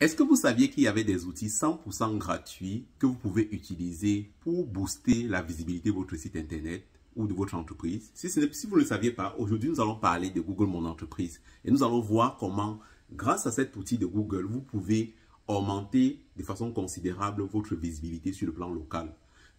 Est-ce que vous saviez qu'il y avait des outils 100% gratuits que vous pouvez utiliser pour booster la visibilité de votre site internet ou de votre entreprise? Si, vous ne le saviez pas, aujourd'hui nous allons parler de Google Mon Entreprise et nous allons voir comment, grâce à cet outil de Google, vous pouvez augmenter de façon considérable votre visibilité sur le plan local.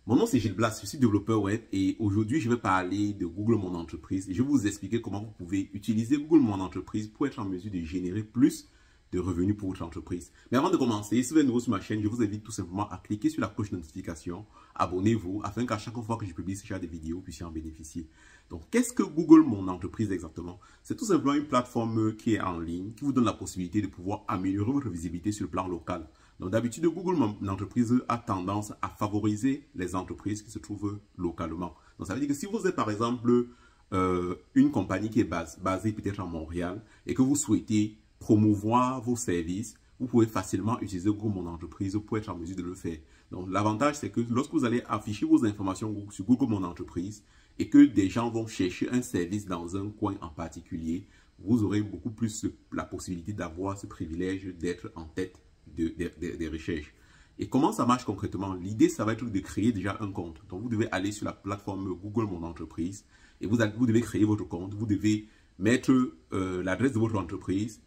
Mon nom c'est Gilles Blas, je suis développeur web et aujourd'hui je vais parler de Google Mon Entreprise et je vais vous expliquer comment vous pouvez utiliser Google Mon Entreprise pour être en mesure de générer plus de revenus pour votre entreprise. Mais avant de commencer, si vous êtes nouveau sur ma chaîne, je vous invite tout simplement à cliquer sur la cloche de notification, abonnez-vous, afin qu'à chaque fois que je publie ce genre de vidéos, vous puissiez en bénéficier. Donc, qu'est-ce que Google Mon Entreprise exactement? C'est tout simplement une plateforme qui est en ligne, qui vous donne la possibilité de pouvoir améliorer votre visibilité sur le plan local. Donc, d'habitude, Google Mon Entreprise a tendance à favoriser les entreprises qui se trouvent localement. Donc, ça veut dire que si vous êtes, par exemple, euh, une compagnie qui est basée peut-être à Montréal et que vous souhaitez promouvoir vos services, vous pouvez facilement utiliser Google Mon Entreprise pour être en mesure de le faire. Donc, l'avantage, c'est que lorsque vous allez afficher vos informations sur Google Mon Entreprise et que des gens vont chercher un service dans un coin en particulier, vous aurez beaucoup plus la possibilité d'avoir ce privilège d'être en tête des recherches. Et comment ça marche concrètement? L'idée, ça va être de créer déjà un compte. Donc, vous devez aller sur la plateforme Google Mon Entreprise et vous, devez créer votre compte. Vous devez mettre euh, l'adresse de votre entreprise,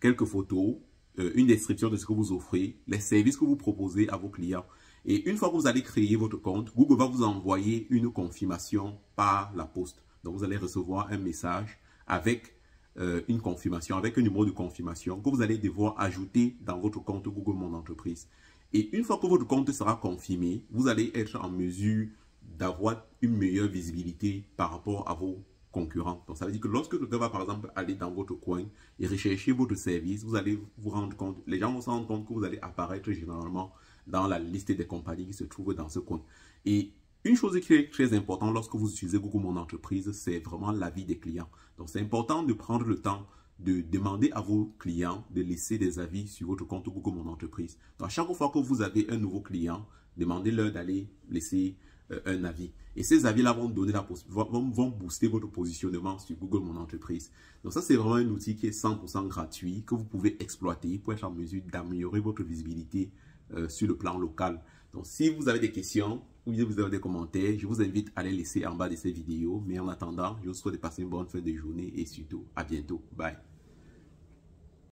quelques photos, euh, une description de ce que vous offrez, les services que vous proposez à vos clients. Et une fois que vous allez créer votre compte, Google va vous envoyer une confirmation par la poste. Donc, vous allez recevoir un message avec euh, une confirmation, avec un numéro de confirmation que vous allez devoir ajouter dans votre compte Google Mon Entreprise. Et une fois que votre compte sera confirmé, vous allez être en mesure d'avoir une meilleure visibilité par rapport à vos concurrents. Donc, ça veut dire que lorsque quelqu'un va, par exemple, aller dans votre coin et rechercher votre service, vous allez vous rendre compte, les gens vont se rendre compte que vous allez apparaître généralement dans la liste des compagnies qui se trouvent dans ce coin. Et une chose qui est très importante lorsque vous utilisez Google Mon Entreprise, c'est vraiment l'avis des clients. Donc, c'est important de prendre le temps de demander à vos clients de laisser des avis sur votre compte Google Mon Entreprise. Donc, à chaque fois que vous avez un nouveau client, demandez-leur d'aller laisser euh, un avis. Et ces avis-là vont donner la vont, vont booster votre positionnement sur Google Mon Entreprise. Donc ça, c'est vraiment un outil qui est 100% gratuit, que vous pouvez exploiter pour être en mesure d'améliorer votre visibilité euh, sur le plan local. Donc si vous avez des questions ou vous avez des commentaires, je vous invite à les laisser en bas de ces vidéos. Mais en attendant, je vous souhaite de passer une bonne fin de journée et surtout à bientôt. Bye.